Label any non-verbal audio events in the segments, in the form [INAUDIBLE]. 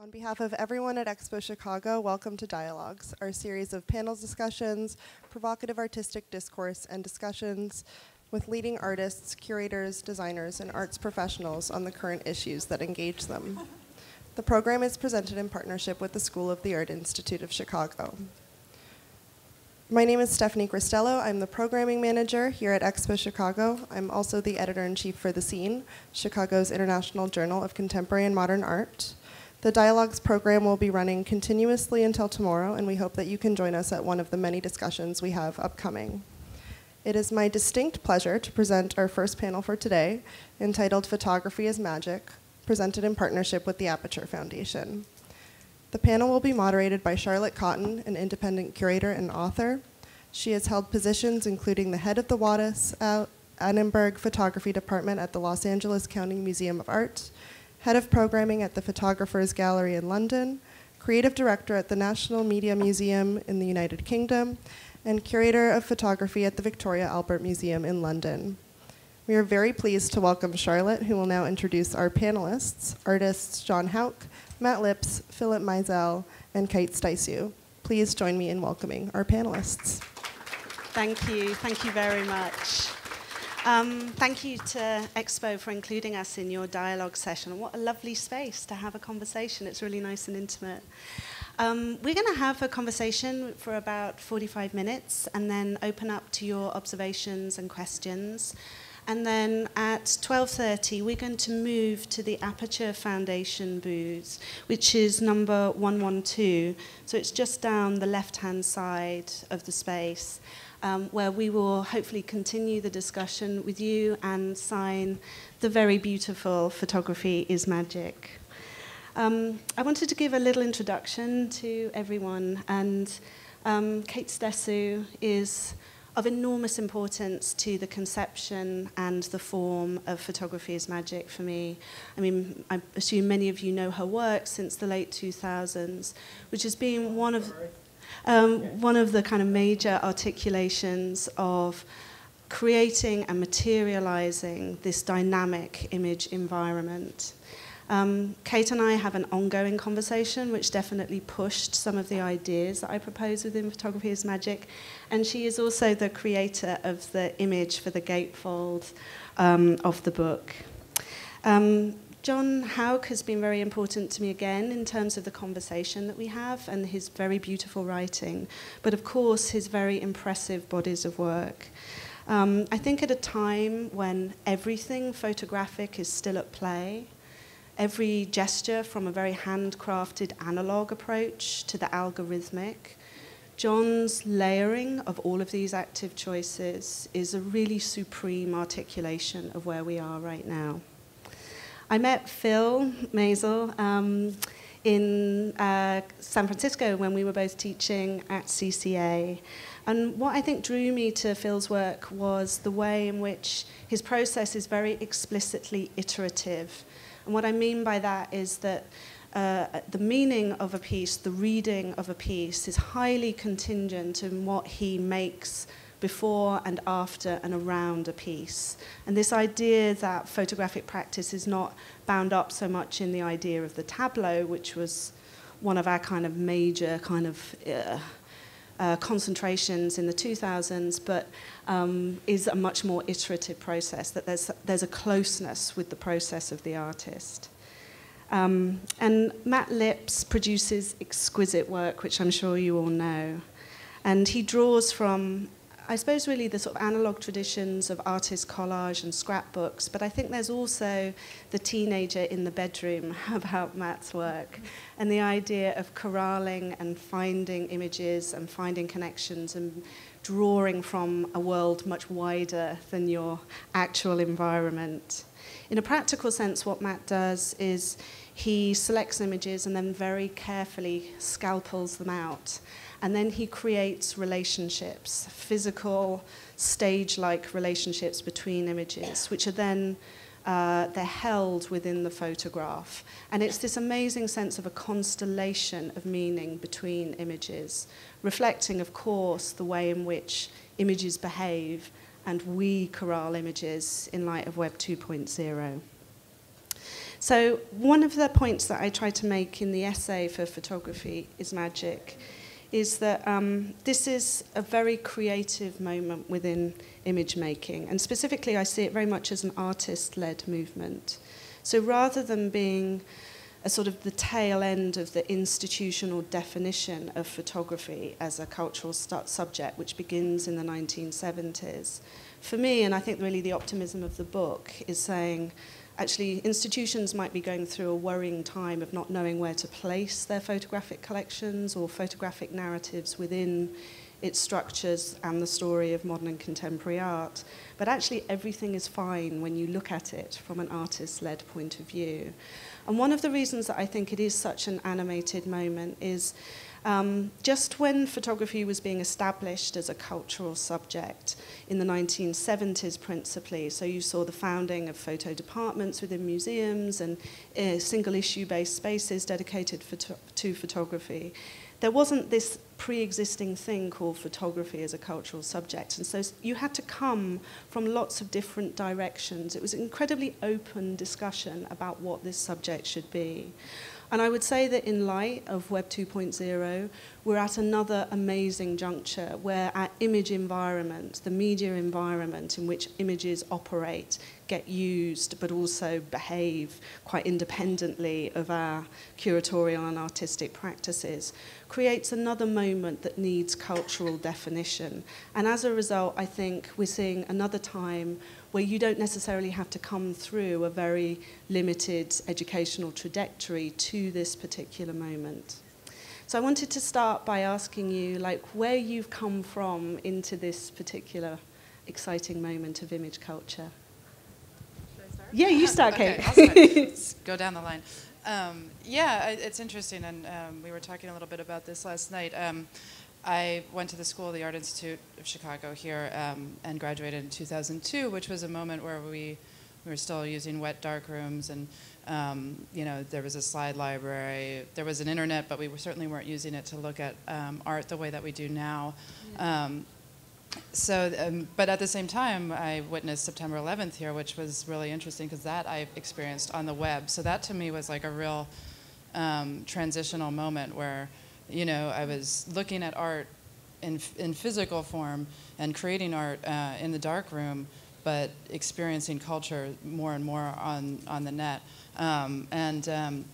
On behalf of everyone at Expo Chicago, welcome to Dialogues, our series of panels discussions, provocative artistic discourse, and discussions with leading artists, curators, designers, and arts professionals on the current issues that engage them. The program is presented in partnership with the School of the Art Institute of Chicago. My name is Stephanie Cristello. I'm the programming manager here at Expo Chicago. I'm also the editor in chief for The Seen, Chicago's International Journal of Contemporary and Modern Art. The Dialogues program will be running continuously until tomorrow, and we hope that you can join us at one of the many discussions we have upcoming. It is my distinct pleasure to present our first panel for today, entitled Photography is Magic, presented in partnership with the Aperture Foundation. The panel will be moderated by Charlotte Cotton, an independent curator and author. She has held positions including the head of the Wallis uh, Annenberg Photography Department at the Los Angeles County Museum of Art, head of programming at the Photographers Gallery in London, creative director at the National Media Museum in the United Kingdom, and curator of photography at the Victoria Albert Museum in London. We are very pleased to welcome Charlotte, who will now introduce our panelists, artists John Houck, Matt Lipps, Phillip Maisel, and Kate Steciw. Please join me in welcoming our panelists. Thank you. Thank you very much. Um, thank you to Expo for including us in your dialogue session. What a lovely space to have a conversation. It's really nice and intimate. Um, we're going to have a conversation for about 45 minutes and then open up to your observations and questions. And then at 12.30, we're going to move to the Aperture Foundation booth, which is number 112. So it's just down the left-hand side of the space um, where we will hopefully continue the discussion with you and sign the very beautiful Photography is Magic. Um, I wanted to give a little introduction to everyone, and um, Kate Steciw is of enormous importance to the conception and the form of photography is magic for me. I mean, I assume many of you know her work since the late 2000s, which has been one of um, one of the kind of major articulations of creating and materializing this dynamic image environment. Um, Kate and I have an ongoing conversation which definitely pushed some of the ideas that I propose within Photography is Magic. And she is also the creator of the image for the gatefold um, of the book. Um, John Houck has been very important to me again in terms of the conversation that we have and his very beautiful writing, but of course his very impressive bodies of work. Um, I think at a time when everything photographic is still at play, every gesture from a very handcrafted analog approach to the algorithmic, John's layering of all of these active choices is a really supreme articulation of where we are right now. I met Phil Maisel um, in uh, San Francisco when we were both teaching at CCA. And what I think drew me to Phil's work was the way in which his process is very explicitly iterative. And what I mean by that is that uh, the meaning of a piece, the reading of a piece, is highly contingent in what he makes before and after and around a piece. And this idea that photographic practice is not bound up so much in the idea of the tableau, which was one of our kind of major kind of uh, uh, concentrations in the 2000s, but um, is a much more iterative process, that there's, there's a closeness with the process of the artist. Um, and Matt Lipps produces exquisite work, which I'm sure you all know. And he draws from I suppose really the sort of analog traditions of artist collage and scrapbooks, but I think there's also the teenager in the bedroom [LAUGHS] about Matt's work mm-hmm. and the idea of corralling and finding images and finding connections and drawing from a world much wider than your actual environment. In a practical sense, what Matt does is he selects images and then very carefully scalpels them out and then he creates relationships, physical, stage-like relationships between images, which are then uh, they're held within the photograph. And it's this amazing sense of a constellation of meaning between images, reflecting, of course, the way in which images behave and we corral images in light of Web 2.0. So, one of the points that I try to make in the essay for Photography is Magic is that um, this is a very creative moment within image making. And specifically, I see it very much as an artist led movement. So, rather than being a sort of the tail end of the institutional definition of photography as a cultural subject, which begins in the 1970s. For me, and I think really the optimism of the book, is saying actually institutions might be going through a worrying time of not knowing where to place their photographic collections or photographic narratives within its structures and the story of modern and contemporary art. But actually, everything is fine when you look at it from an artist led point of view. And one of the reasons that I think it is such an animated moment is Um, just when photography was being established as a cultural subject in the 1970s principally, so you saw the founding of photo departments within museums and uh, single issue based spaces dedicated photo to photography. There wasn't this pre-existing thing called photography as a cultural subject. And so you had to come from lots of different directions. It was an incredibly open discussion about what this subject should be. And I would say that in light of Web 2.0, we're at another amazing juncture where our image environment, the media environment in which images operate, get used, but also behave quite independently of our curatorial and artistic practices, creates another moment that needs cultural definition. And as a result, I think we're seeing another time where you don't necessarily have to come through a very limited educational trajectory to this particular moment. So I wanted to start by asking you like where you've come from into this particular exciting moment of image culture. Yeah, you [LAUGHS] start, Kate. okay, Let's [LAUGHS] go down the line. Um, yeah, it's interesting, and um, we were talking a little bit about this last night. Um, I went to the School of the Art Institute of Chicago here um, and graduated in 2002, which was a moment where we, we were still using wet dark rooms and um, you know, there was a slide library, there was an internet, but we certainly weren't using it to look at um, art the way that we do now. Yeah. So, um, but at the same time, I witnessed September 11th here, which was really interesting because that I experienced on the web. So that to me was like a real um, transitional moment where you know, I was looking at art in, in physical form and creating art uh, in the dark room, but experiencing culture more and more on, on the net. Um, and um,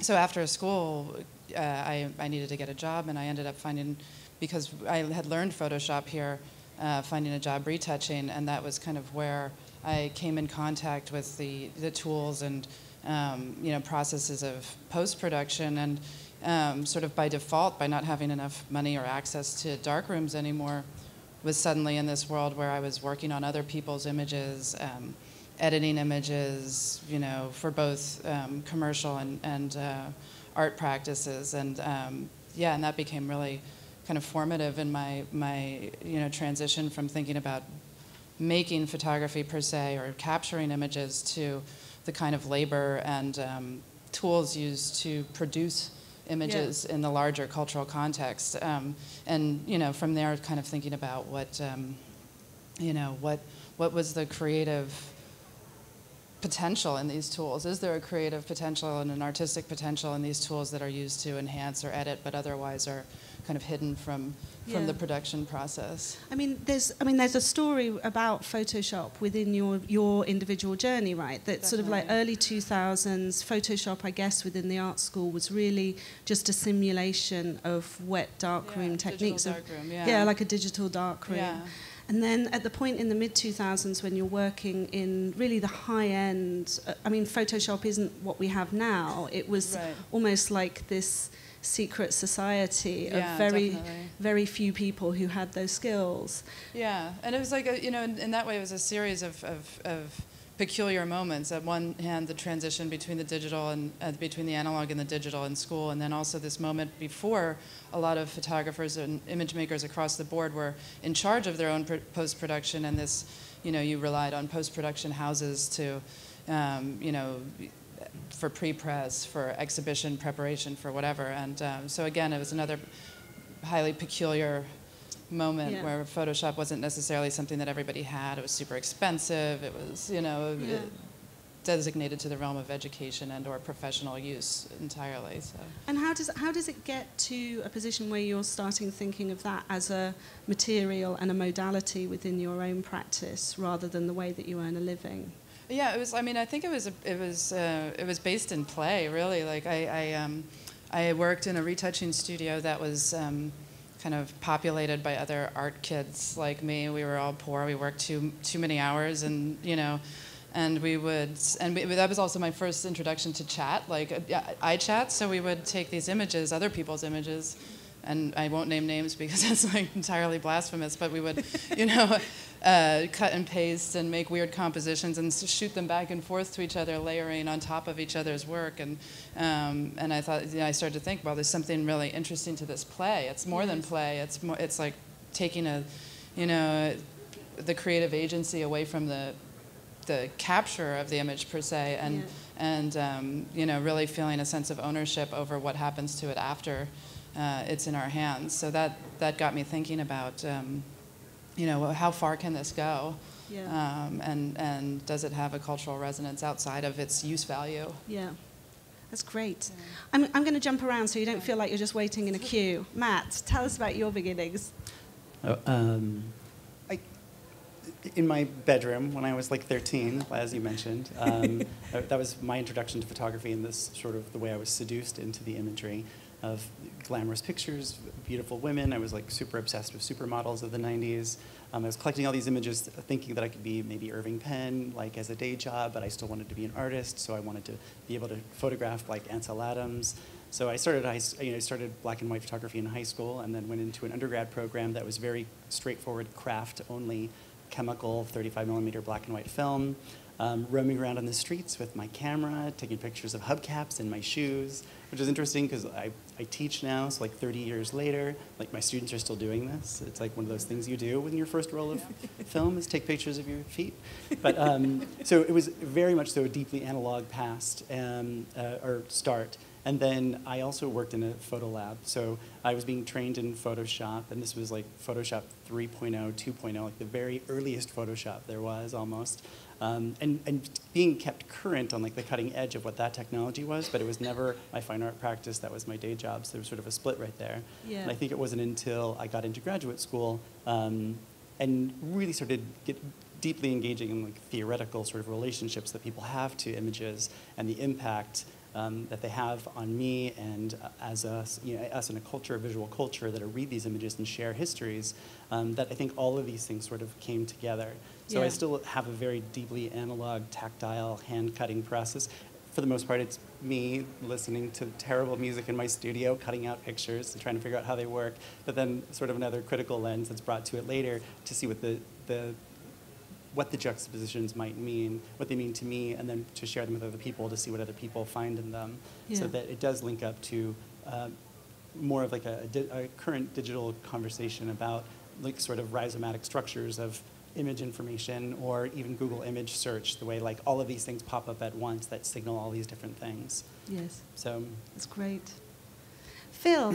so after school, uh, I, I needed to get a job, and I ended up finding, because I had learned Photoshop here, uh, finding a job retouching, and that was kind of where I came in contact with the, the tools and um, you know processes of post production and um, sort of by default, by not having enough money or access to dark rooms anymore, was suddenly in this world where I was working on other people's images, um, editing images, you know, for both um, commercial and, and uh, art practices, and um, yeah, and that became really kind of formative in my my you know transition from thinking about making photography per se or capturing images to the kind of labor and um, tools used to produce images yeah. in the larger cultural context. Um, and you know, from there, kind of thinking about what, um, you know, what what was the creative potential in these tools? Is there a creative potential and an artistic potential in these tools that are used to enhance or edit, but otherwise are kind of hidden from from yeah. the production process. I mean, there's I mean, there's a story about Photoshop within your your individual journey, right? That Definitely. sort of like early 2000s Photoshop, I guess, within the art school was really just a simulation of wet darkroom yeah, techniques. Darkroom, yeah. yeah, like a digital darkroom. Yeah. And then at the point in the mid 2000s when you're working in really the high end, uh, I mean, Photoshop isn't what we have now. It was right. almost like this secret society yeah, of very definitely. very few people who had those skills. Yeah, and it was like a, you know in, in that way it was a series of, of, of peculiar moments. At one hand, the transition between the digital and uh, between the analog and the digital in school, and then also this moment before a lot of photographers and image makers across the board were in charge of their own pr- post production, and this, you know, you relied on post production houses to, um, you know for pre-press, for exhibition preparation, for whatever. And um, so again, it was another highly peculiar moment yeah. where Photoshop wasn't necessarily something that everybody had. It was super expensive. It was, you know, yeah. designated to the realm of education and or professional use entirely. So. And how does how does it get to a position where you're starting thinking of that as a material and a modality within your own practice rather than the way that you earn a living? Yeah, it was. I mean, I think it was. It was. Uh, it was based in play, really. Like I, I, um, I worked in a retouching studio that was um, kind of populated by other art kids like me. We were all poor. We worked too too many hours, and you know, and we would. And we, that was also my first introduction to chat, like uh, iChat. So we would take these images, other people's images, and I won't name names because [LAUGHS] it's like entirely blasphemous. But we would, you know uh, cut and paste and make weird compositions and shoot them back and forth to each other, layering on top of each other's work. And, um, and I thought, you know, I started to think, well, there's something really interesting to this play. It's more yes. than play. It's, more, it's like taking a, you know, the creative agency away from the, the capture of the image per se and, yeah. and um, you know, really feeling a sense of ownership over what happens to it after uh, it's in our hands. So that, that got me thinking about um, you know, how far can this go? Yeah. Um, and, and does it have a cultural resonance outside of its use value? Yeah. That's great. Yeah. I'm, I'm going to jump around so you don't feel like you're just waiting in a queue. [LAUGHS] Matt, tell us about your beginnings. Oh, um, I, in my bedroom when I was like 13, as you mentioned, um, [LAUGHS] that was my introduction to photography and this sort of the way I was seduced into the imagery of glamorous pictures, beautiful women. I was like super obsessed with supermodels of the 90s. Um, I was collecting all these images thinking that I could be maybe Irving Penn, like as a day job, but I still wanted to be an artist, so I wanted to be able to photograph like Ansel Adams. So I started, I, you know, started black and white photography in high school and then went into an undergrad program that was very straightforward craft only chemical 35 millimeter black and white film um, roaming around on the streets with my camera, taking pictures of hubcaps in my shoes, which is interesting because I, I teach now, so like 30 years later, like my students are still doing this. It's like one of those things you do when your first roll of [LAUGHS] film is take pictures of your feet. But um, [LAUGHS] so it was very much so a deeply analog past um, uh, or start. And then I also worked in a photo lab. So I was being trained in Photoshop, and this was like Photoshop 3.0, 2.0, like the very earliest Photoshop there was almost. Um, and, and being kept current on like the cutting edge of what that technology was, but it was never my fine art practice. That was my day job. So there was sort of a split right there. Yeah. And I think it wasn't until I got into graduate school um, and really started get deeply engaging in like theoretical sort of relationships that people have to images and the impact um, that they have on me and uh, as us, you know, us in a culture, a visual culture that read these images and share histories, um, that I think all of these things sort of came together. So yeah. I still have a very deeply analog, tactile, hand-cutting process. For the most part, it's me listening to terrible music in my studio, cutting out pictures and trying to figure out how they work. But then sort of another critical lens that's brought to it later to see what the, the what the juxtapositions might mean, what they mean to me, and then to share them with other people to see what other people find in them, yeah. so that it does link up to uh, more of like a, a, current digital conversation about like sort of rhizomatic structures of image information or even Google image search, the way like all of these things pop up at once that signal all these different things. Yes. So that's great. Phil,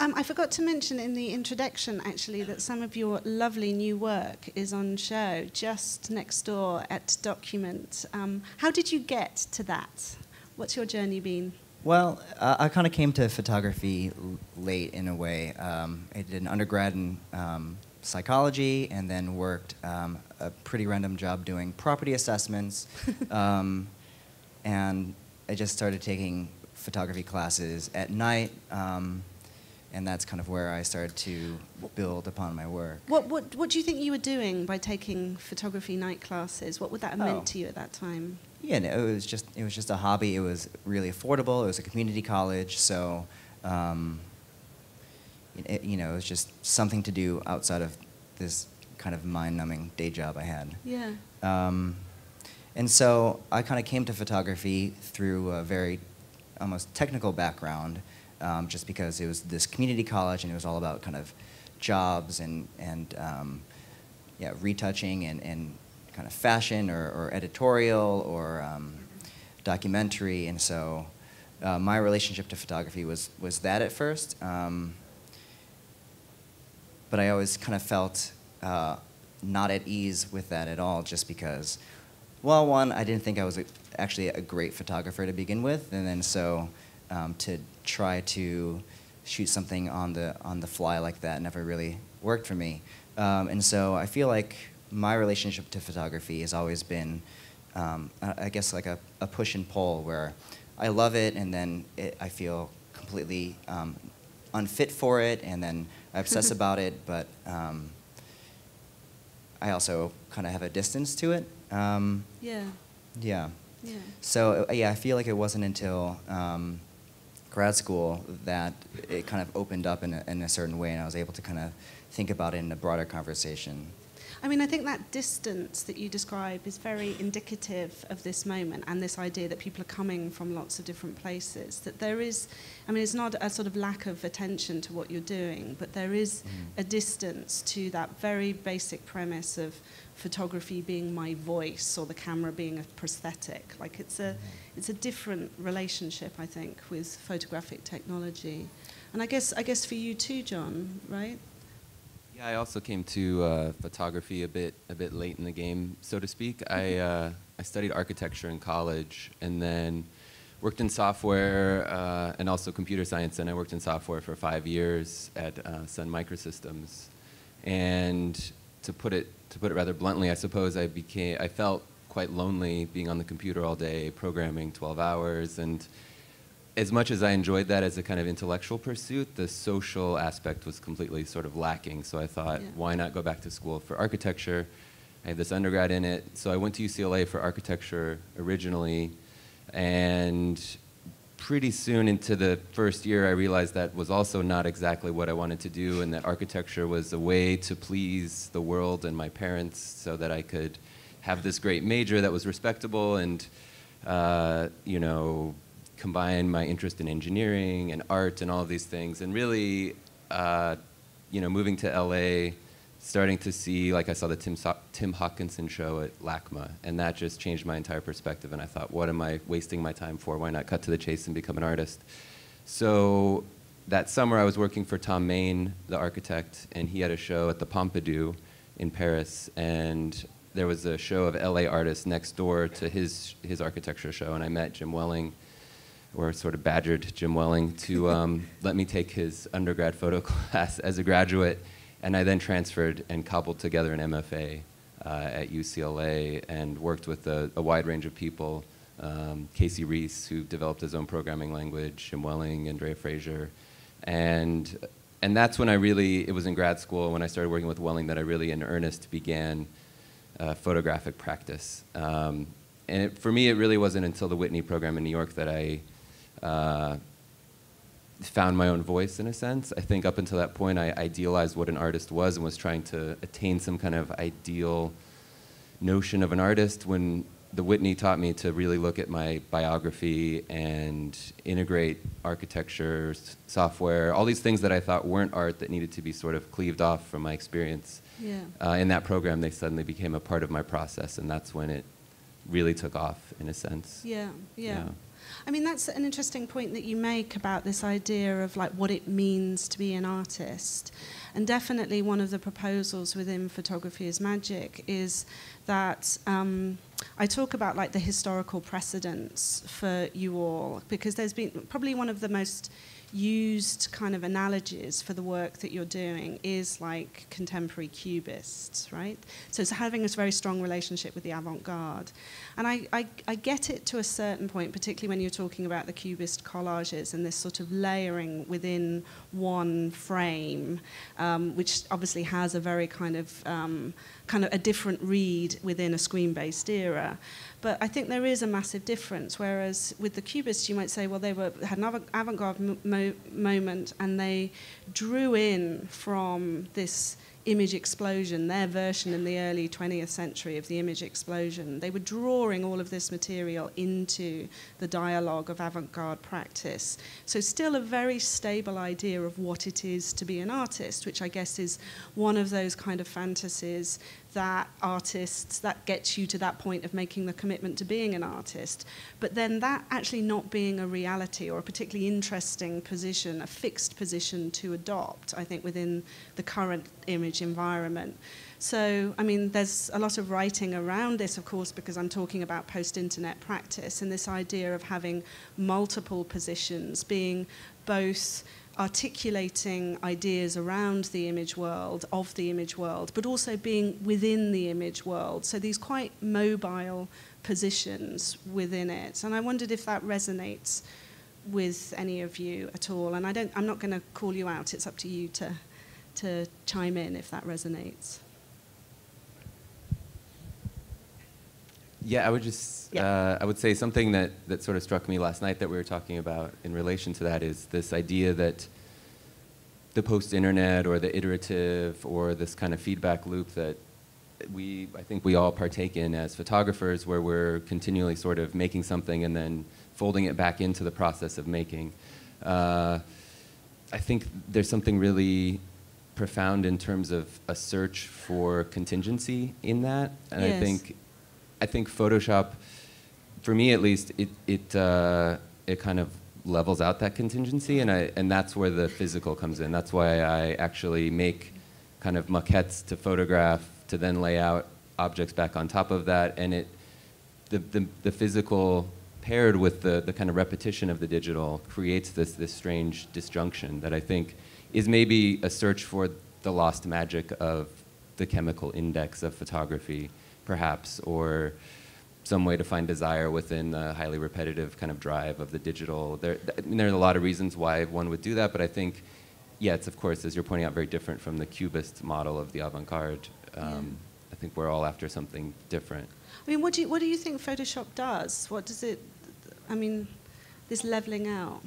um, I forgot to mention in the introduction actually that some of your lovely new work is on show just next door at Document. Um, how did you get to that? What's your journey been? Well, uh, I kind of came to photography late in a way. Um, I did an undergrad in um, psychology and then worked um, a pretty random job doing property assessments. [LAUGHS] Um, and I just started taking photography classes at night, um, and that's kind of where I started to build upon my work. What, what, what do you think you were doing by taking photography night classes? What would that have oh. meant to you at that time? Yeah, no, it was just it was just a hobby. It was really affordable. It was a community college, so um, it, you know it was just something to do outside of this kind of mind-numbing day job I had. Yeah. Um, and so I kind of came to photography through a very almost technical background, um, just because it was this community college and it was all about kind of jobs and, and um, yeah, retouching and, and kind of fashion or, or editorial or um, documentary. And so uh, my relationship to photography was, was that at first. Um, but I always kind of felt uh, not at ease with that at all just because well, one, I didn't think I was a, actually a great photographer to begin with, and then so um, to try to shoot something on the on the fly like that never really worked for me. Um, and so I feel like my relationship to photography has always been, um, I guess, like a, a push and pull where I love it and then it, I feel completely um, unfit for it and then I obsess [LAUGHS] about it, but um, I also kind of have a distance to it. Um, Yeah. yeah. Yeah. So uh, yeah, I feel like it wasn't until um, grad school that it kind of opened up in a, in a certain way, and I was able to kind of think about it in a broader conversation. I mean, I think that distance that you describe is very indicative of this moment and this idea that people are coming from lots of different places. That there is, I mean, it's not a sort of lack of attention to what you're doing, but there is Mhm. a distance to that very basic premise of photography being my voice or the camera being a prosthetic. Like it's a, it's a different relationship, I think, with photographic technology. And I guess, I guess for you too, John, right? Yeah, I also came to uh, photography a bit a bit late in the game, so to speak. I uh, I studied architecture in college, and then worked in software uh, and also computer science. And I worked in software for five years at uh, Sun Microsystems. And to put it to put it rather bluntly, I suppose I became I felt quite lonely being on the computer all day, programming 12 hours, and as much as I enjoyed that as a kind of intellectual pursuit, the social aspect was completely sort of lacking. So I thought, Yeah. why not go back to school for architecture? I had this undergrad in it. So I went to UCLA for architecture originally. And pretty soon into the first year, I realized that was also not exactly what I wanted to do, and that architecture was a way to please the world and my parents so that I could have this great major that was respectable and, uh, you know, combine my interest in engineering and art and all of these things. And really, uh, you know, moving to LA, starting to see, like I saw the Tim, so- Tim Hawkinson show at LACMA, and that just changed my entire perspective. And I thought, what am I wasting my time for? Why not cut to the chase and become an artist? So that summer, I was working for Thom Mayne, the architect, and he had a show at the Pompidou in Paris, and there was a show of LA artists next door to his his architecture show, and I met Jim Welling, or sort of badgered Jim Welling to um, [LAUGHS] let me take his undergrad photo [LAUGHS] class as a graduate, and I then transferred and cobbled together an MFA uh, at UCLA and worked with a, a wide range of people. Um, Casey Reas, who developed his own programming language, Jim Welling, Andrea Fraser, and and that's when I really it was in grad school when I started working with Welling that I really in earnest began uh, photographic practice. Um, and it, for me, it really wasn't until the Whitney program in New York that I uh, found my own voice in a sense. I think up until that point, I idealized what an artist was and was trying to attain some kind of ideal notion of an artist when the Whitney taught me to really look at my biography and integrate architecture, s- software, all these things that I thought weren't art that needed to be sort of cleaved off from my experience. Yeah. Uh, in that program, they suddenly became a part of my process, and that's when it really took off, in a sense. Yeah, yeah. Yeah. I mean, that's an interesting point that you make about this idea of like what it means to be an artist. And definitely one of the proposals within Photography is Magic is that um, I talk about like the historical precedents for you all because there's been probably one of the most used kind of analogies for the work that you're doing is like contemporary cubists, right? So it's having this very strong relationship with the avant-garde. And I, I, I get it to a certain point, particularly when you're talking about the cubist collages and this sort of layering within one frame, um, which obviously has a very kind of um, kind of a different read within a screen-based era. But I think there is a massive difference. Whereas with the cubists, you might say, well, they were had an avant- avant-garde mo- mo- moment, and they drew in from this image explosion, their version in the early 20th century of the image explosion. They were drawing all of this material into the dialogue of avant garde practice. So, still a very stable idea of what it is to be an artist, which I guess is one of those kind of fantasies that artists, that gets you to that point of making the commitment to being an artist. But then that actually not being a reality or a particularly interesting position, a fixed position to adopt, I think, within the current image environment. So, I mean, there's a lot of writing around this, of course, because I'm talking about post internet practice and this idea of having multiple positions, being both articulating ideas around the image world, of the image world, but also being within the image world. So these quite mobile positions within it. And I wondered if that resonates with any of you at all. And I don't, I'm not going to call you out. It's up to you to, to chime in if that resonates. Yeah, I would just, Yeah. uh, I would say something that, that sort of struck me last night that we were talking about in relation to that is this idea that the post-internet or the iterative or this kind of feedback loop that we, I think we all partake in as photographers where we're continually sort of making something and then folding it back into the process of making. Uh, I think there's something really profound in terms of a search for contingency in that. And I think I think Photoshop, for me at least, it it uh, it kind of levels out that contingency, and I and that's where the physical comes in. That's why I actually make kind of maquettes to photograph to then lay out objects back on top of that, and it the the, the physical paired with the, the kind of repetition of the digital creates this this strange disjunction that I think is maybe a search for the lost magic of the chemical index of photography perhaps, or some way to find desire within the highly repetitive kind of drive of the digital. There, I mean, there are a lot of reasons why one would do that, but I think, yeah, it's of course, as you're pointing out, very different from the cubist model of the avant-garde. Um, I think we're all after something different. I mean, what do you, what do you think Photoshop does? What does it, I mean, this leveling out?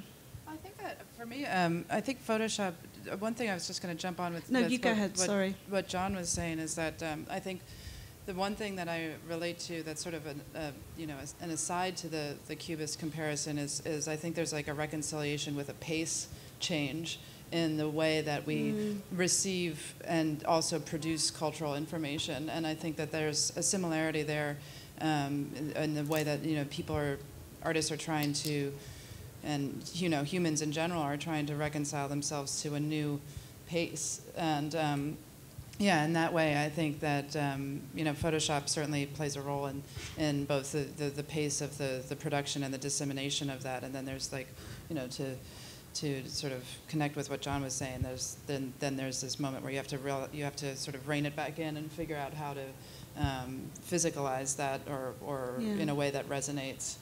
I think that for me, um, I think Photoshop. uh, One thing I was just going to jump on with. No, with you go what, ahead, What, sorry. What John was saying is that um, I think the one thing that I relate to that's sort of an, uh, you know an aside to the the cubist comparison is is I think there's like a reconciliation with a pace change in the way that we Mm. receive and also produce cultural information, and I think that there's a similarity there um, in, in the way that you know people are artists are trying to and you know humans in general are trying to reconcile themselves to a new pace and um, yeah in that way i think that um, you know photoshop certainly plays a role in, in both the, the, the pace of the, the production and the dissemination of that and then there's like you know to to sort of connect with what John was saying, there's then then there's this moment where you have to real, you have to sort of rein it back in and figure out how to um, physicalize that or or Yeah. in a way that resonates.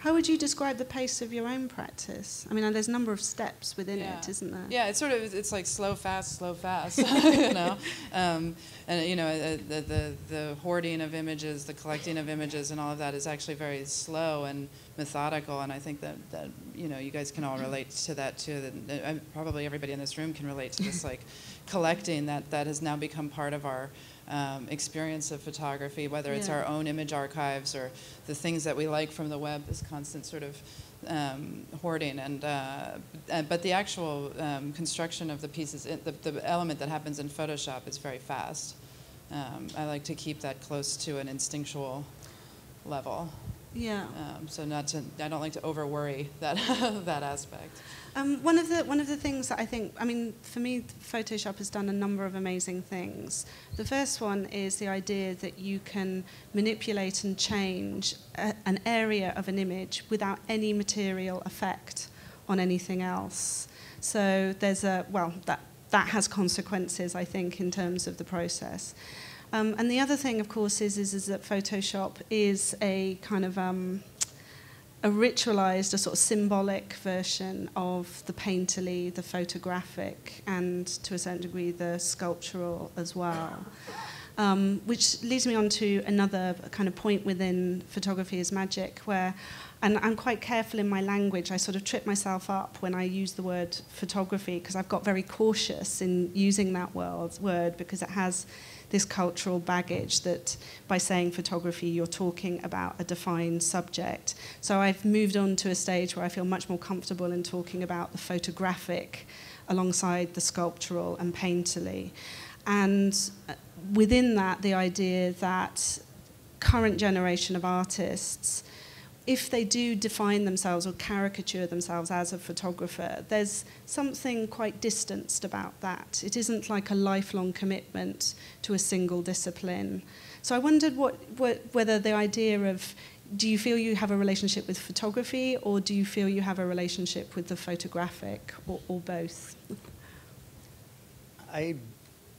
How would you describe the pace of your own practice? I mean, there's a number of steps within Yeah. it, isn't there? Yeah, it's sort of it's like slow, fast, slow, fast. [LAUGHS] you know, um, and you know uh, the, the the hoarding of images, the collecting of images, and all of that is actually very slow and methodical. And I think that that you know you guys can all relate to that too. That uh, probably everybody in this room can relate to this like collecting that that has now become part of our um, experience of photography, whether it's Yeah. our own image archives or the things that we like from the web, this constant sort of um, hoarding. And, uh, but the actual um, construction of the pieces, the, the element that happens in Photoshop is very fast. Um, I like to keep that close to an instinctual level. Yeah. Um, so not to, I don't like to over worry that, [LAUGHS] that aspect. Um, one of the one of the things that I think, I mean, for me, Photoshop has done a number of amazing things. The first one is the idea that you can manipulate and change a, an area of an image without any material effect on anything else. So there's a well that that has consequences, I think, in terms of the process. Um, and the other thing, of course, is, is, is that Photoshop is a kind of um, a ritualized, a sort of symbolic version of the painterly, the photographic, and to a certain degree the sculptural as well. Um, which leads me on to another kind of point within photography is magic, where, and I'm quite careful in my language. I sort of trip myself up when I use the word photography because I've got very cautious in using that word, because it has this cultural baggage that by saying photography, you're talking about a defined subject. So I've moved on to a stage where I feel much more comfortable in talking about the photographic alongside the sculptural and painterly. And uh, within that, the idea that current generation of artists – if they do define themselves or caricature themselves as a photographer, there's something quite distanced about that. It isn't like a lifelong commitment to a single discipline. So I wondered what, what, whether the idea of do you feel you have a relationship with photography or do you feel you have a relationship with the photographic or, or both? I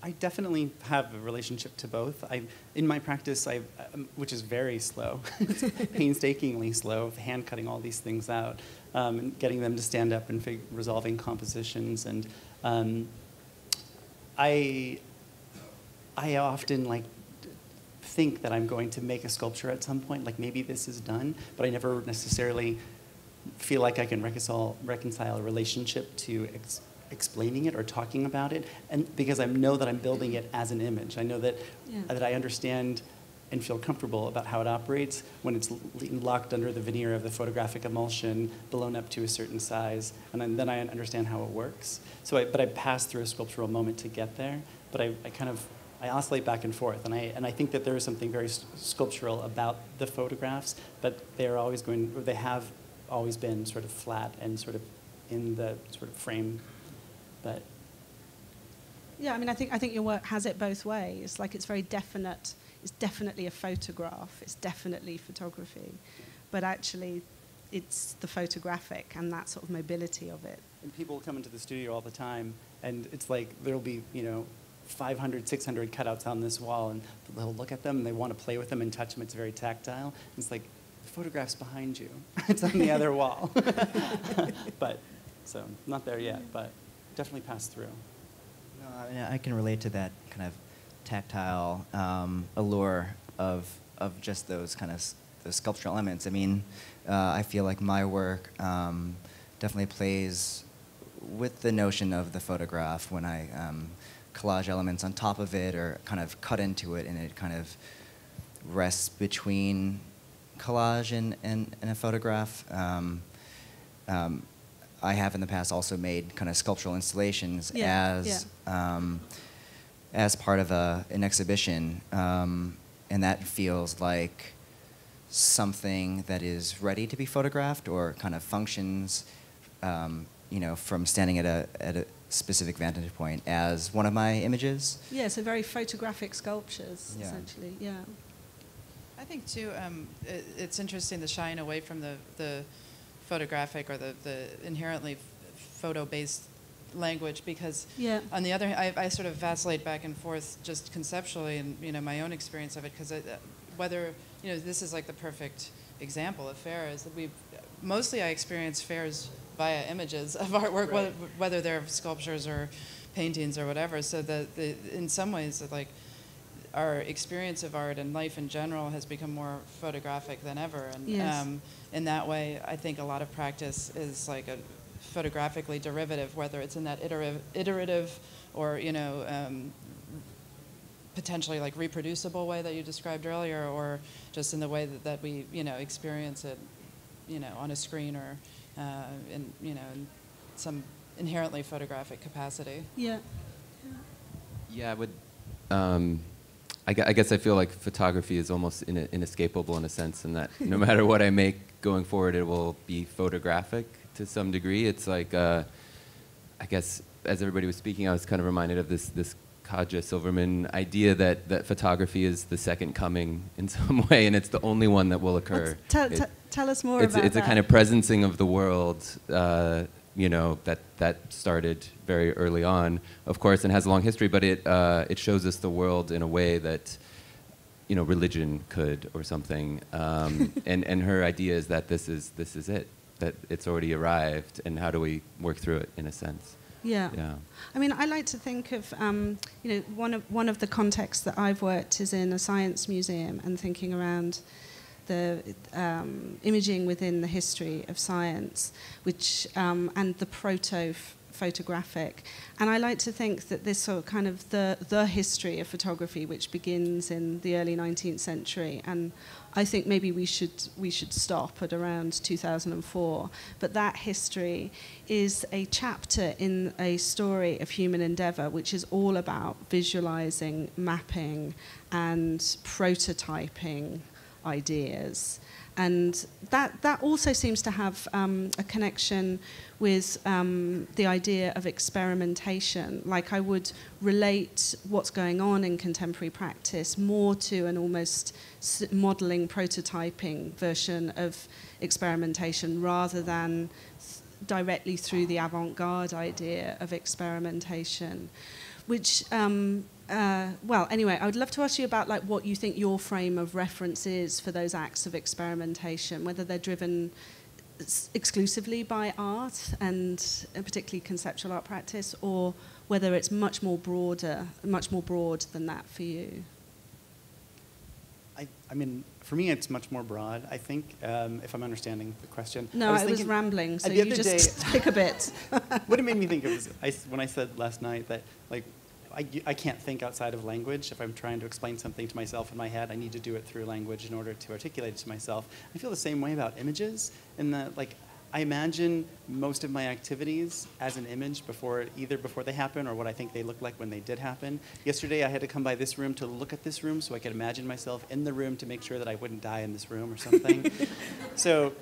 I definitely have a relationship to both. I, in my practice, I, um, which is very slow, [LAUGHS] painstakingly slow, hand cutting all these things out, um, and getting them to stand up and fig- resolving compositions. And um, I, I often like think that I'm going to make a sculpture at some point. Like maybe this is done, but I never necessarily feel like I can reconcile reconcile a relationship to. Ex- explaining it or talking about it, and because I know that I'm building it as an image. I know that yeah. that I understand and feel comfortable about how it operates when it's locked under the veneer of the photographic emulsion, blown up to a certain size, and then I understand how it works. So, I, but I pass through a sculptural moment to get there. But I, I kind of I oscillate back and forth, and I and I think that there is something very sculptural about the photographs, but they are always going, they have always been sort of flat and sort of in the sort of frame but yeah, I mean, I think I think your work has it both ways. Like it's very definite. It's definitely a photograph. It's definitely photography, but actually, it's the photographic and that sort of mobility of it. And people come into the studio all the time, and it's like there'll be you know 500, 600 cutouts on this wall, and they'll look at them and they want to play with them and touch them. It's very tactile. It's like the photograph's behind you. [LAUGHS] it's on the other wall. [LAUGHS] but so not there yet, but definitely pass through. No, I, mean, I can relate to that kind of tactile um, allure of of just those kind of those sculptural elements. I mean, uh, I feel like my work um, definitely plays with the notion of the photograph when I um, collage elements on top of it or kind of cut into it, and it kind of rests between collage and, and, and a photograph. Um, um, I have in the past also made kind of sculptural installations yeah, as yeah. Um, as part of a, an exhibition, um, and that feels like something that is ready to be photographed or kind of functions, um, you know, from standing at a at a specific vantage point as one of my images. Yeah, so very photographic sculptures, yeah. essentially. Yeah. I think too, um, it, it's interesting the shying away from the the photographic or the, the inherently photo-based language because yeah. on the other hand, I, I, sort of vacillate back and forth just conceptually and you know my own experience of it because whether you know this is like the perfect example of fair is that we mostly I experience fairs via images of [LAUGHS] artwork right. whether, whether they're sculptures or paintings or whatever so that the, in some ways like our experience of art and life in general has become more photographic than ever. And yes. um, in that way, I think a lot of practice is like a photographically derivative, whether it's in that iterative, iterative or you know um, potentially like reproducible way that you described earlier, or just in the way that, that we you know experience it, you know, on a screen or uh, in you know in some inherently photographic capacity. Yeah. Yeah, yeah I would. Um, I, guess I feel like photography is almost in, inescapable in a sense, in that no matter what I make going forward, it will be photographic to some degree. It's like, uh, I guess, as everybody was speaking, I was kind of reminded of this this Kaja Silverman idea that, that photography is the second coming in [LAUGHS] some way, and it's the only one that will occur. Tell, it, tell us more it's, about it's that. It's a kind of presencing of the world. Uh, you know that that started very early on, of course, and has a long history. But it uh, it shows us the world in a way that you know religion could or something. Um, [LAUGHS] and and her idea is that this is this is it, that it's already arrived, and how do we work through it in a sense? Yeah. Yeah. I mean, I like to think of, um, you know, one of one of the contexts that I've worked is in a science museum and thinking around the um, imaging within the history of science, which um, and the proto photographic. And I like to think that this sort of kind of the the history of photography, which begins in the early 19th century, and I think maybe we should we should stop at around 2004. But that history is a chapter in a story of human endeavor, which is all about visualizing, mapping, and prototyping ideas. And that, that also seems to have um, a connection with um, the idea of experimentation. Like I would relate what's going on in contemporary practice more to an almost modeling, prototyping version of experimentation rather than directly through the avant-garde idea of experimentation, which um, uh, well, anyway, I would love to ask you about like what you think your frame of reference is for those acts of experimentation, whether they're driven exclusively by art and particularly conceptual art practice, or whether it's much more broader, much more broad than that for you. I, I mean, for me, it's much more broad. I think, um, if I'm understanding the question. No, I was, I was rambling, so you just day, [LAUGHS] pick a bit. [LAUGHS] what it made me think of is I, when I said last night that, like, I, I can't think outside of language. If I'm trying to explain something to myself in my head, I need to do it through language in order to articulate it to myself. I feel the same way about images in that, like, I imagine most of my activities as an image before either before they happen or what I think they look like when they did happen. Yesterday I had to come by this room to look at this room so I could imagine myself in the room to make sure that I wouldn't die in this room or something. [LAUGHS] so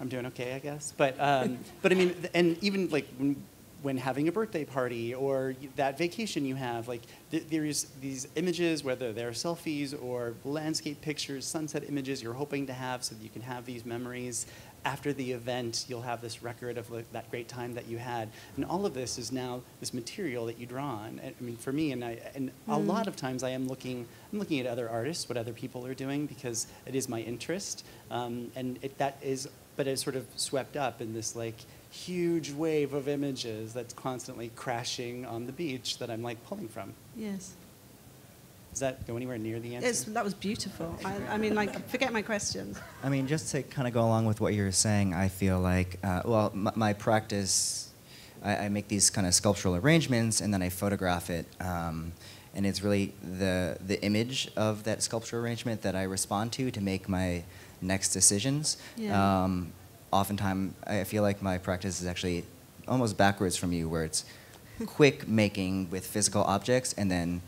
I'm doing okay, I guess. But um, but I mean, and even like when when having a birthday party or that vacation you have. Like th- there's these images, whether they're selfies or landscape pictures, sunset images you're hoping to have so that you can have these memories. After the event, you'll have this record of like, that great time that you had. And all of this is now this material that you draw on. I mean, for me, and, I, and mm. a lot of times I am looking, I'm looking at other artists, what other people are doing, because it is my interest. Um, and it, that is, but it's sort of swept up in this like, huge wave of images that's constantly crashing on the beach that I'm like pulling from. Yes. Does that go anywhere near the answer? It's, that was beautiful. I, I, mean, like, forget my questions. I mean, just to kind of go along with what you were saying, I feel like, uh, well, my, my practice, I, I, make these kind of sculptural arrangements and then I photograph it. Um, and it's really the, the image of that sculpture arrangement that I respond to to make my next decisions. Yeah. Um, oftentimes I feel like my practice is actually almost backwards from you, where it's quick making with physical objects, and then,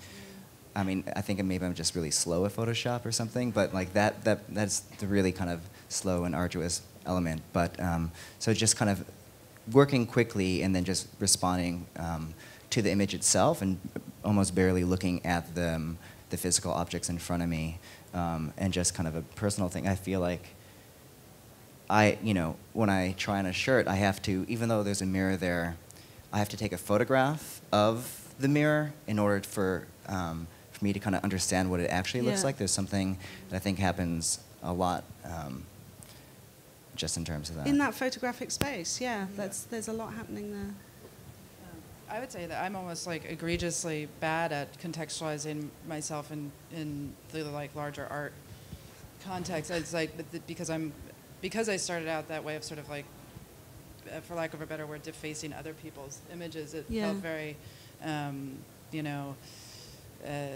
I mean, I think maybe I'm just really slow at Photoshop or something, but like that, that that's the really kind of slow and arduous element. But um, so just kind of working quickly and then just responding um, to the image itself and almost barely looking at the, the physical objects in front of me, um, and just kind of a personal thing. I feel like I, you know, when I try on a shirt, I have to, even though there's a mirror there, I have to take a photograph of the mirror in order for, um, for me to kind of understand what it actually looks yeah. like. There's something that I think happens a lot um, just in terms of that. In that photographic space, yeah, that's, there's a lot happening there. Um, I would say that I'm almost like egregiously bad at contextualizing myself in, in the like larger art context. It's like because I'm because I started out that way of sort of like, uh, for lack of a better word, defacing other people's images, it yeah. felt very, um, you know, uh,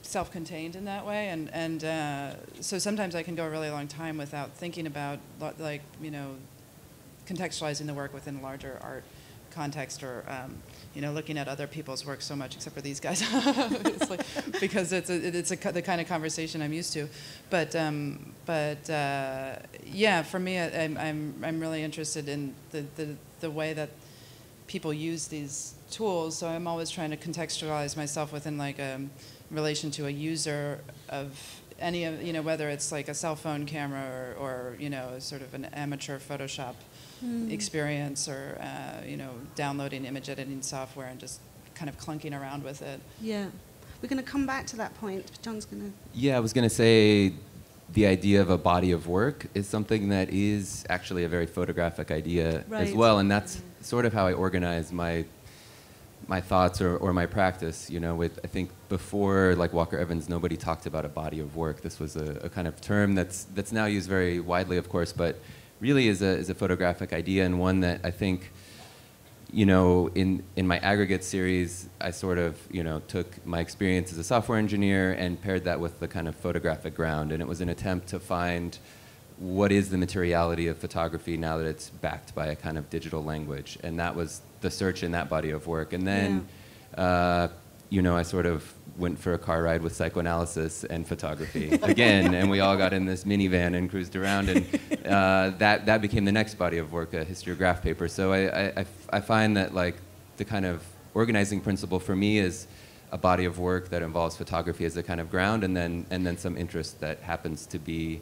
self-contained in that way, and and uh, so sometimes I can go a really long time without thinking about like you know, contextualizing the work within a larger art context or um, you know looking at other people's work so much except for these guys. [LAUGHS] Like, because it's a, it's a, the kind of conversation I'm used to. But um, but uh, yeah for me I'm, I'm, I'm really interested in the, the, the way that people use these tools so I'm always trying to contextualize myself within like a relation to a user of any of you know whether it's like a cell phone camera or, or you know sort of an amateur Photoshop mm. experience or uh, you know downloading image editing software and just kind of clunking around with it. Yeah, we're going to come back to that point. John's going to. Yeah, I was going to say the idea of a body of work is something that is actually a very photographic idea right. as well, and that's sort of how I organize my my thoughts or, or my practice. You know, with I think before like Walker Evans, nobody talked about a body of work. This was a, a kind of term that's that's now used very widely, of course, but really is a, is a photographic idea and one that I think, you know, in, in my aggregate series, I sort of, you know, took my experience as a software engineer and paired that with the kind of photographic ground. And it was an attempt to find what is the materiality of photography now that it's backed by a kind of digital language. And that was the search in that body of work. And then, yeah. uh, you know, I sort of went for a car ride with psychoanalysis and photography again, and we all got in this minivan and cruised around, and uh, that that became the next body of work, a history of graph paper. So I, I, I find that like the kind of organizing principle for me is a body of work that involves photography as a kind of ground, and then and then some interest that happens to be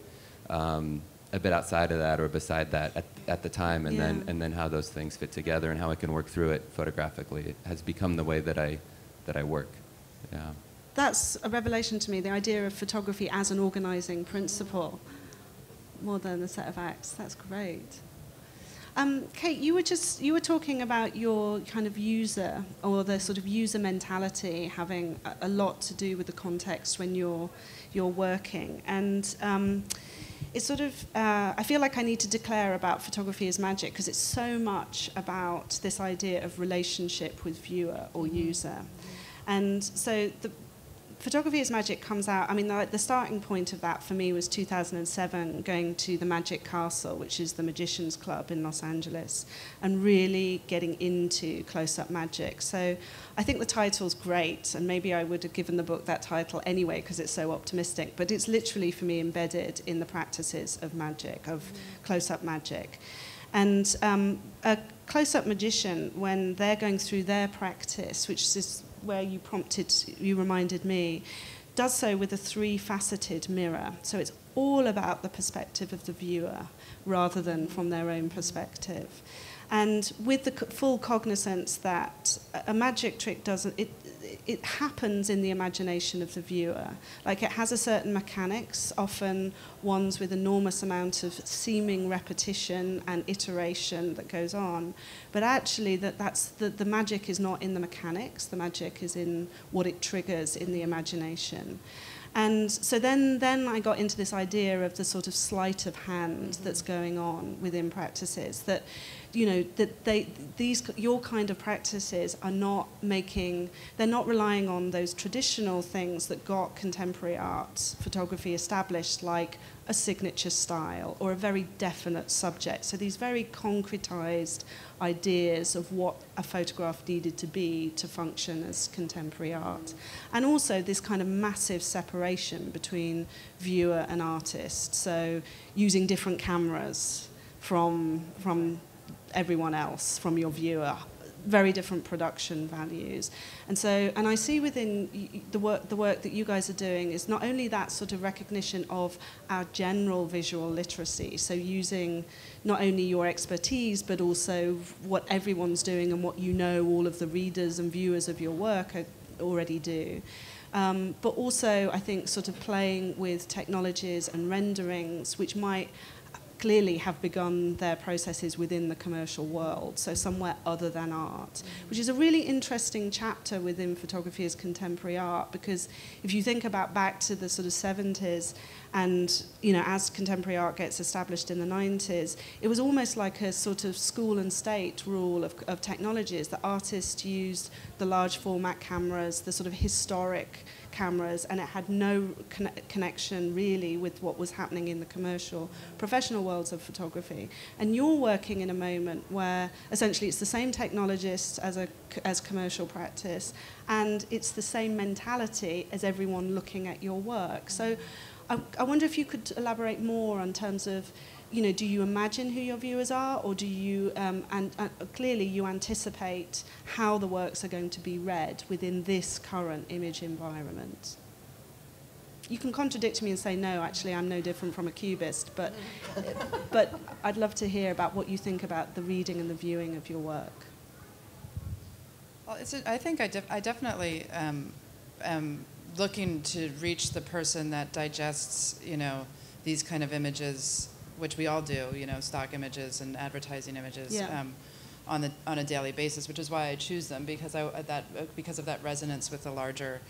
um, a bit outside of that or beside that at, at the time, and Yeah. then and then how those things fit together and how I can work through it photographically it has become the way that I that I work. Yeah. That's a revelation to me, the idea of photography as an organizing principle, more than a set of acts. That's great. Um, Kate, you were just you were talking about your kind of user or the sort of user mentality having a, a lot to do with the context when you're you're working, and um, it's sort of uh, I feel like I need to declare about photography as magic because it's so much about this idea of relationship with viewer or user, And so the photography is magic comes out. I mean, the, the starting point of that for me was 2007, going to the Magic Castle, which is the magicians club in Los Angeles, and really getting into close-up magic. So I think the title's great, and maybe I would have given the book that title anyway because it's so optimistic. But it's literally for me embedded in the practices of magic, of mm. close-up magic. And um, a close-up magician, when they're going through their practice, which is where you prompted, you reminded me, does so with a three-faceted mirror. So it's all about the perspective of the viewer rather than from their own perspective. And with the full cognizance that a magic trick doesn't, it, it happens in the imagination of the viewer. Like it has a certain mechanics, often ones with enormous amount of seeming repetition and iteration that goes on. But actually, that, that's the, the magic is not in the mechanics, the magic is in what it triggers in the imagination. And so then, then I got into this idea of the sort of sleight of hand that's going on within practices. That, you know, that they, these, your kind of practices are not making, they're not relying on those traditional things that got contemporary art photography established, like a signature style or a very definite subject. So these very concretized ideas of what a photograph needed to be to function as contemporary art. And also this kind of massive separation between viewer and artist. So using different cameras from, from everyone else, from your viewer, very different production values. And so, and I see within the work, the work that you guys are doing is not only that sort of recognition of our general visual literacy, so using not only your expertise, but also what everyone's doing and what you know all of the readers and viewers of your work are, already do. Um, but also, I think, sort of playing with technologies and renderings which might clearly have begun their processes within the commercial world, so somewhere other than art, mm. which is a really interesting chapter within photography as contemporary art, because if you think about back to the sort of 70s and, you know, as contemporary art gets established in the 90s, it was almost like a sort of school and state rule of, of technologies that artists used the large format cameras, the sort of historic cameras, and it had no conne- connection really with what was happening in the commercial, professional worlds of photography. And you're working in a moment where essentially it's the same technologists as a as commercial practice, and it's the same mentality as everyone looking at your work. So. I, I wonder if you could elaborate more on terms of you know, do you imagine who your viewers are, or do you, um, and uh, clearly you anticipate how the works are going to be read within this current image environment? You can contradict me and say, no, actually, I'm no different from a cubist, but, [LAUGHS] but I'd love to hear about what you think about the reading and the viewing of your work. Well, it's a, I think I, def- I definitely um, am looking to reach the person that digests, you know, these kind of images, which we all do, you know, stock images and advertising images. Yeah. Um, on, the, on a daily basis, which is why I choose them because I, that, because of that resonance with the larger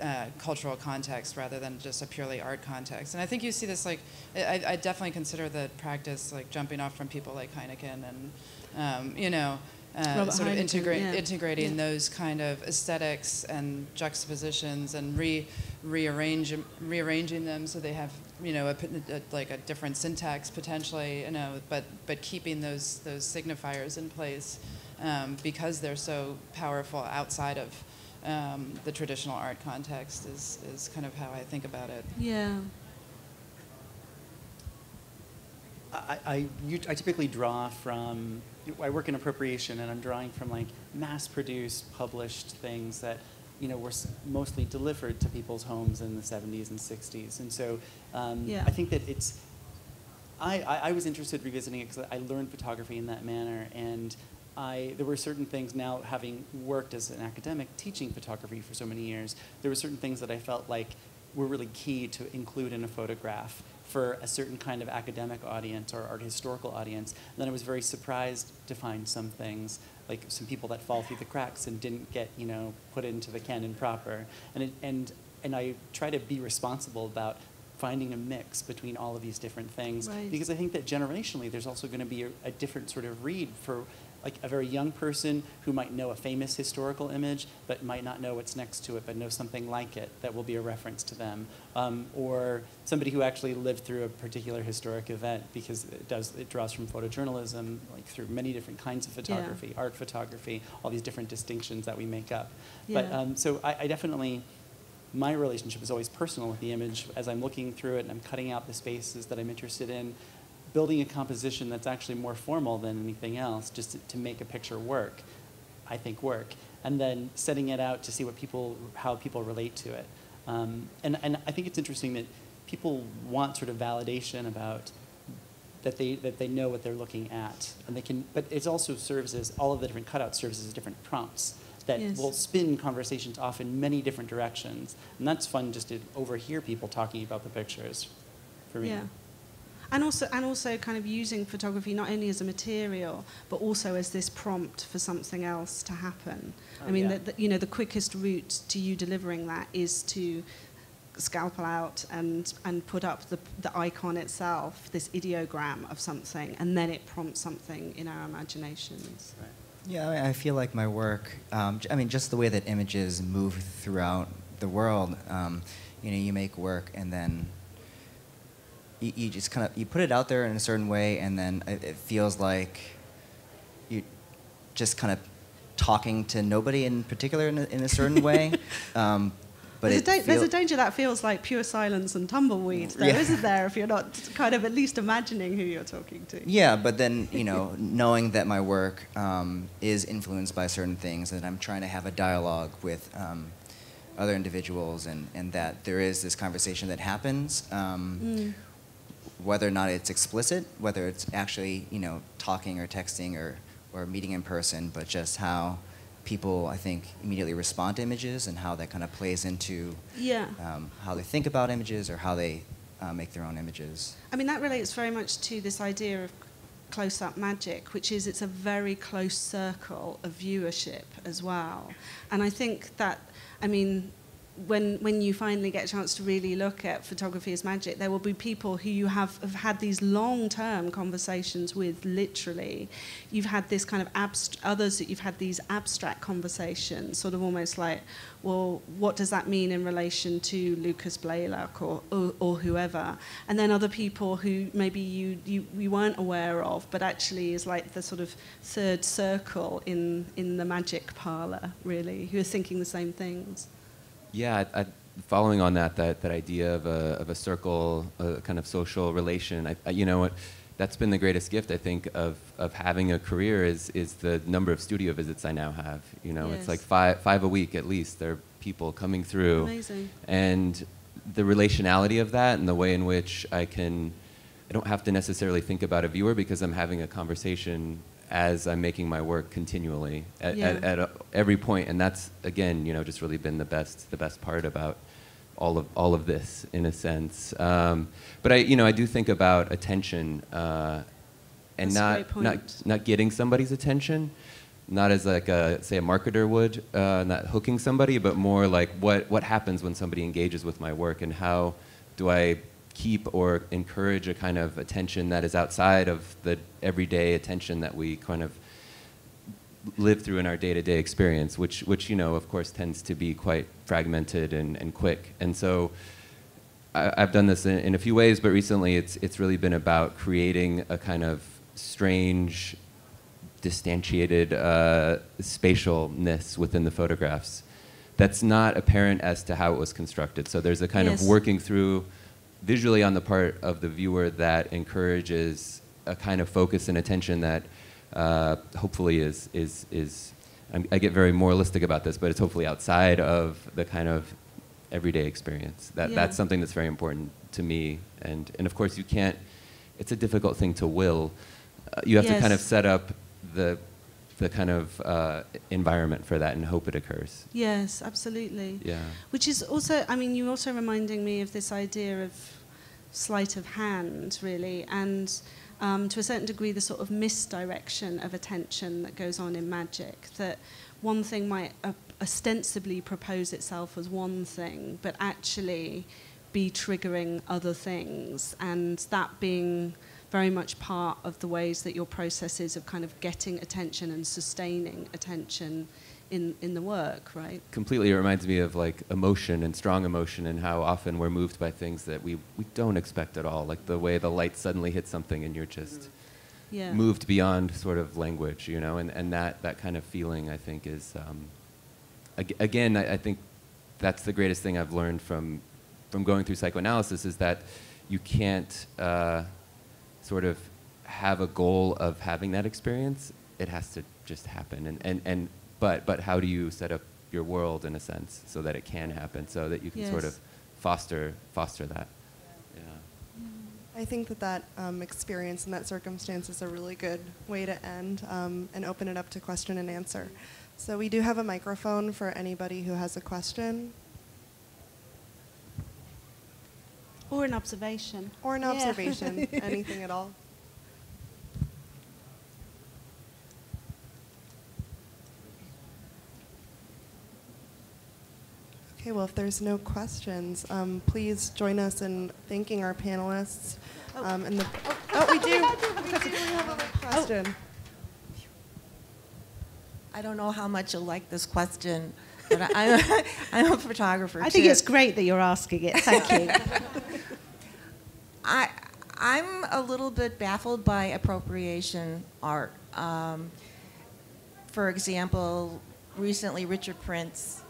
uh, cultural context rather than just a purely art context. And I think you see this like I, I definitely consider the practice like jumping off from people like Heinecken and um, you know uh, Robert sort of Heinecken, integrate, yeah. integrating Yeah. those kind of aesthetics and juxtapositions and re rearrange rearranging them so they have you know a, p- a- like a different syntax potentially you know but but keeping those those signifiers in place um, because they're so powerful outside of um, the traditional art context is, is kind of how I think about it. Yeah. I, I, you- I typically draw from, I work in appropriation and I'm drawing from like mass-produced, published things that, you know, were mostly delivered to people's homes in the 70s and 60s. And so um, Yeah. I think that it's, I, I, I was interested revisiting it because I learned photography in that manner and I, there were certain things now having worked as an academic teaching photography for so many years, there were certain things that I felt like were really key to include in a photograph for a certain kind of academic audience or art historical audience. And then I was very surprised to find some things, like some people that fall through the cracks and didn't get, you know, put into the canon proper. And, it, and, and I try to be responsible about finding a mix between all of these different things Right. because I think that generationally there's also going to be a, a different sort of read for like a very young person who might know a famous historical image but might not know what's next to it but know something like it that will be a reference to them. Um, or somebody who actually lived through a particular historic event because it does it draws from photojournalism like through many different kinds of photography art photography all these different distinctions that we make up. But Yeah. um, so I, I definitely my relationship is always personal with the image as I'm looking through it and I'm cutting out the spaces that I'm interested in, building a composition that's actually more formal than anything else, just to, to make a picture work, I think work, and then setting it out to see what people, how people relate to it. Um, and, and I think it's interesting that people want sort of validation about that they, that they know what they're looking at, and they can, but it also serves as, all of the different cutouts serves as different prompts that Yes. will spin conversations off in many different directions. And that's fun just to overhear people talking about the pictures for me. Yeah. And also, and also kind of using photography not only as a material, but also as this prompt for something else to happen. I Oh, mean, yeah. the, the, you know, the quickest route to you delivering that is to scalpel out and, and put up the, the icon itself, this ideogram of something, and then it prompts something in our imaginations. Right. Yeah, I, mean, I feel like my work. Um, I mean, just the way that images move throughout the world. Um, you know, you make work, and then you, you just kind of you put it out there in a certain way, and then it, it feels like you just kind of talking to nobody in particular in a, in a certain way. [LAUGHS] Um, but there's, a there's a danger that feels like pure silence and tumbleweed, though, Yeah. isn't there, if you're not [LAUGHS] kind of at least imagining who you're talking to? Yeah, but then you know, [LAUGHS] knowing that my work um, is influenced by certain things, and I'm trying to have a dialogue with um, other individuals, and, and that there is this conversation that happens, um, Mm. Whether or not it's explicit, whether it's actually you know talking or texting or or meeting in person, but just how people I think immediately respond to images and how that kind of plays into Yeah. um, how they think about images or how they uh, make their own images. I mean, that relates very much to this idea of close up magic, which is it's a very close circle of viewership as well. And I think that, I mean, when, when you finally get a chance to really look at photography as magic, there will be people who you have, have had these long term conversations with, literally. You've had this kind of others that you've had these abstract conversations, sort of almost like, well, what does that mean in relation to Lucas Blalock or, or, or whoever? And then other people who maybe you, you, you weren't aware of, but actually is like the sort of third circle in, in the magic parlor, really, who are thinking the same things. Yeah, I, I, following on that, that, that idea of a, of a circle, a kind of social relation, I, I, you know what, that's been the greatest gift, I think, of, of having a career is, is the number of studio visits I now have. You know, Yes. it's like five, five a week at least. There are people coming through. Amazing. And the relationality of that and the way in which I can, I don't have to necessarily think about a viewer because I'm having a conversation as I'm making my work continually at, Yeah. at, at a, every point. And that's, again, you know, just really been the best, the best part about all of, all of this in a sense. Um, but I, you know, I do think about attention uh, and That's not, not, not getting somebody's attention not as like a say a marketer would uh, not hooking somebody but more like what what happens when somebody engages with my work and how do i keep or encourage a kind of attention that is outside of the everyday attention that we kind of live through in our day-to-day experience which which you know of course tends to be quite fragmented and, and quick and so I, I've done this in, in a few ways, but recently it's it's really been about creating a kind of strange, distantiated uh, spatialness within the photographs, that's not apparent as to how it was constructed. So there's a kind Yes. of working through visually on the part of the viewer that encourages a kind of focus and attention that uh, hopefully is is is. I'm, I get very moralistic about this, but it's hopefully outside of the kind of everyday experience. That Yeah. that's something that's very important to me, and and of course you can't. It's a difficult thing to will. Uh, you have to kind of set up the the kind of uh, environment for that and hope it occurs. Yes, absolutely. Yeah. Which is also, I mean, you're also reminding me of this idea of sleight of hand, really, and um, to a certain degree, the sort of misdirection of attention that goes on in magic. That one thing might uh, ostensibly propose itself as one thing, but actually be triggering other things, and that being very much part of the ways that your process is of kind of getting attention and sustaining attention in, in the work, right? completely it reminds me of like emotion and strong emotion and how often we're moved by things that we, we don't expect at all like the way the light suddenly hits something and you're just Yeah. moved beyond sort of language you know and, and that, that kind of feeling i think is um, ag- again I, I think that's the greatest thing i've learned from from going through psychoanalysis is that you can't uh, sort of have a goal of having that experience it has to just happen. And, and, and but but how do you set up your world in a sense so that it can happen so that you can sort of foster foster that? Yeah. I think that that um, experience and that circumstance is a really good way to end um, and open it up to question and answer. So we do have a microphone for anybody who has a question Or an observation. or an Yeah. observation, [LAUGHS] anything at all. Okay, well, if there's no questions, um, please join us in thanking our panelists. Um, and the, oh, [LAUGHS] we do. We do. We have a [LAUGHS] question. I don't know how much you'll like this question, but I, I'm, [LAUGHS] I'm a photographer. I think too. it's great that you're asking it. Thank you. [LAUGHS] I, I'm a little bit baffled by appropriation art. Um, for example, recently Richard Prince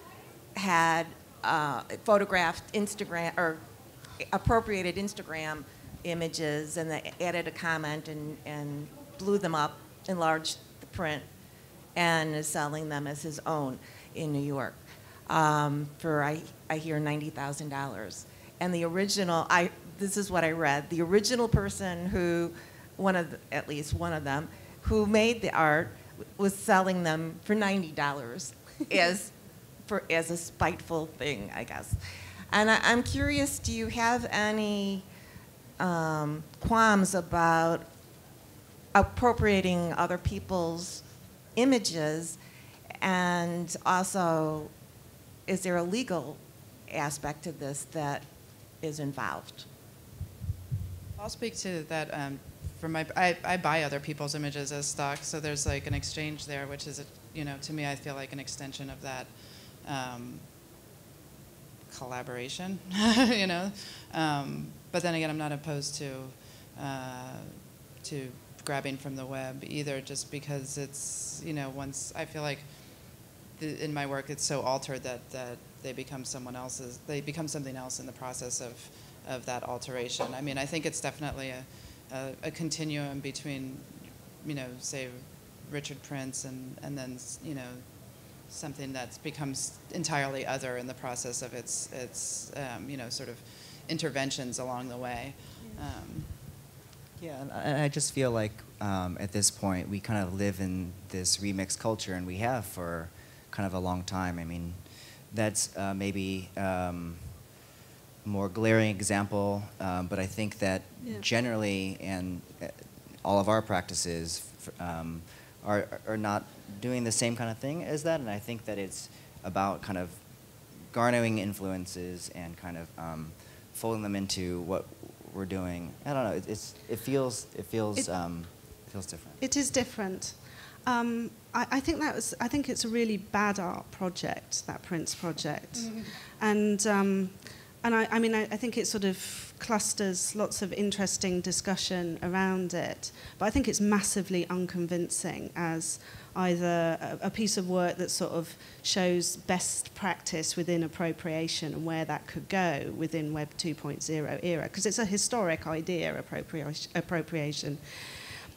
had uh, photographed Instagram or appropriated Instagram images and they added a comment and, and blew them up, enlarged the print, and is selling them as his own in New York um, for I, I hear ninety thousand dollars. And the original, I this is what I read. The original person who, one of the, at least one of them, who made the art was selling them for ninety dollars [LAUGHS] as for as a spiteful thing, I guess. And I, I'm curious, do you have any um, qualms about appropriating other people's images and also is there a legal aspect to this that is involved I'll speak to that. Um, for my, I, I buy other people's images as stock, so there's like an exchange there, which is, a, you know, to me, I feel like an extension of that um, collaboration, [LAUGHS] you know. Um, but then again, I'm not opposed to uh, to grabbing from the web either, just because it's, you know, once I feel like the, in my work, it's so altered that, that they become someone else's, they become something else in the process of, of that alteration. I mean, I think it's definitely a, a, a continuum between, you know, say, Richard Prince and, and then, you know, something that becomes entirely other in the process of its, its um, you know, sort of interventions along the way. Um, Yeah, and I, I just feel like um, at this point we kind of live in this remix culture, and we have for kind of a long time. I mean, that's uh, maybe um, a more glaring example, um, but I think that Yeah. generally, and uh, all of our practices um, are, are not doing the same kind of thing as that, and I think that it's about kind of garnering influences and kind of um, folding them into what we're doing. I don't know. It, it's it feels it feels It- um, it feels different. It is different. Um, I, I think that was. I think it's a really bad art project, that Prince project, and um, and I, I mean I, I think it sort of clusters lots of interesting discussion around it. But I think it's massively unconvincing as either a, a piece of work that sort of shows best practice within appropriation and where that could go within Web 2.0 era, because it's a historic idea, appropriation. appropriation.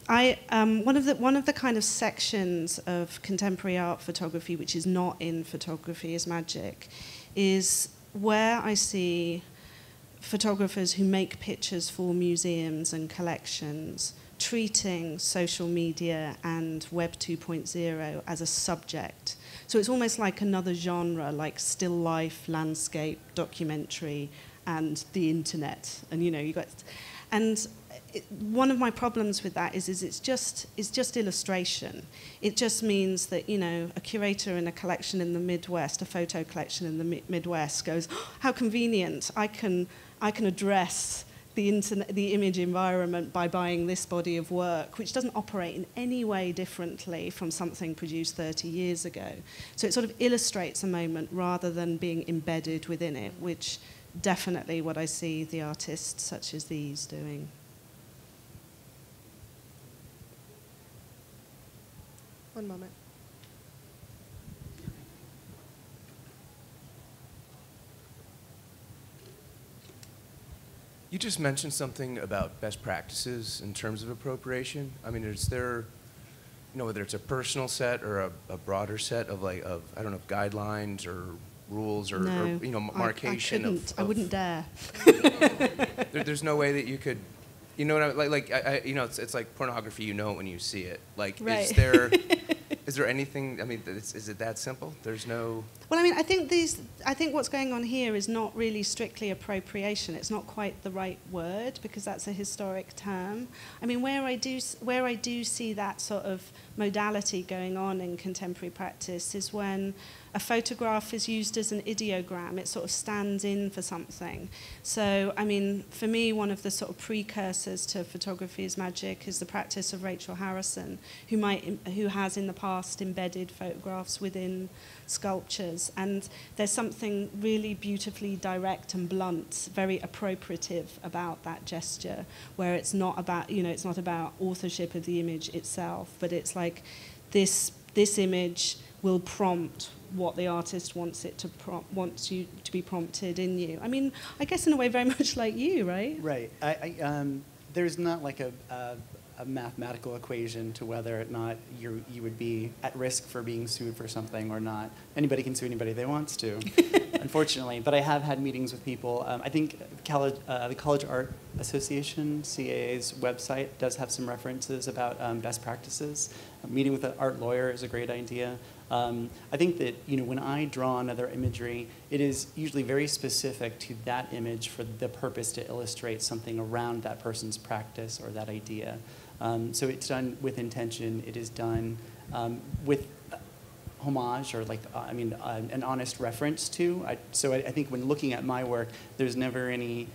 I, um, one, of the, one of the kind of sections of contemporary art photography which is not in photography is magic is where I see photographers who make pictures for museums and collections treating social media and Web 2.0 as a subject. So it's almost like another genre, like still life, landscape, documentary, and the internet. And you know, you got, and it, one of my problems with that is, is it's just it's just illustration. It just means that you know a curator in a collection in the Midwest, a photo collection in the mi Midwest, goes, oh, how convenient! I can I can address the internet, the image environment by buying this body of work, which doesn't operate in any way differently from something produced 30 years ago. So it sort of illustrates a moment rather than being embedded within it, which definitely what I see the artists such as these doing. One moment. You just mentioned something about best practices in terms of appropriation. I mean, is there, you know, whether it's a personal set or a, a broader set of like of I don't know guidelines or rules or, no, or you know markation I, I of, of, I wouldn't dare. [LAUGHS] there, there's no way that you could, you know what I like like I, I, you know it's it's like pornography. You know it when you see it. Like right. is there [LAUGHS] is there anything? I mean, is, is it that simple? There's no. Well, I mean, I think these. I think what's going on here is not really strictly appropriation. It's not quite the right word because that's a historic term. I mean, where I do where I do see that sort of modality going on in contemporary practice is when a photograph is used as an ideogram. It sort of stands in for something. So, I mean, for me, one of the sort of precursors to photography is magic is the practice of Rachel Harrison, who might, who has in the past embedded photographs within sculptures. And there's something really beautifully direct and blunt, very appropriative about that gesture, where it's not about, you know, it's not about authorship of the image itself, but it's like this this image will prompt what the artist wants it to wants you to be prompted in you. I mean, I guess in a way very [LAUGHS] much like you, right? Right. I, I, um, there's not like a, a, a, mathematical equation to whether or not you you would be at risk for being sued for something or not. Anybody can sue anybody they wants to, [LAUGHS] unfortunately. But I have had meetings with people. Um, I think college, uh, the College Art Association, CAA's website, does have some references about um, best practices. A meeting with an art lawyer is a great idea. Um, I think that you know when I draw another imagery, it is usually very specific to that image for the purpose to illustrate something around that person's practice or that idea. Um, so it's done with intention. It is done um, with homage or like uh, I mean uh, an honest reference to. I, so I, I think when looking at my work, there's never any.